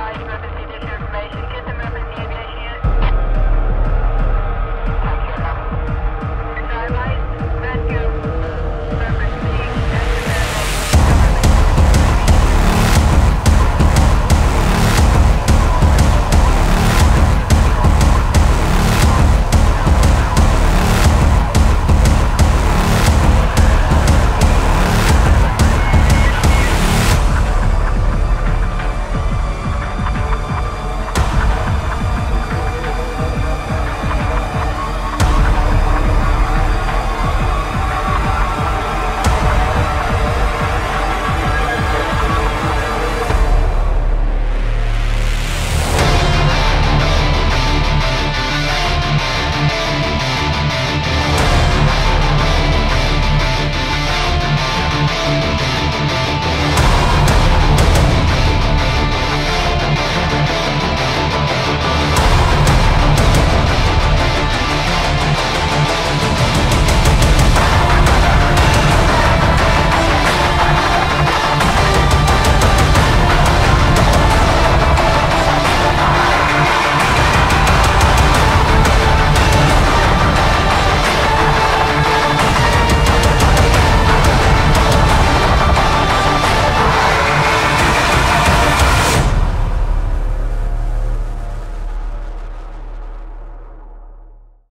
Five, seven,